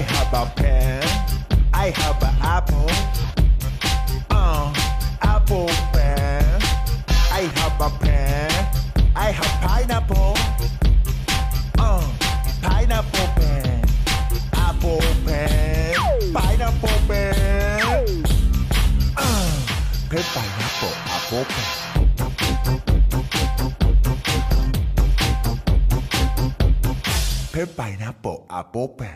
I have a pen. I have an apple. Uh, apple pen. I have a pen. I have pineapple. Uh, pineapple pen. Apple pen. Pineapple pen. Uh, pineapple apple pen. เพิ่มไปนะโปะอาโปะแปะ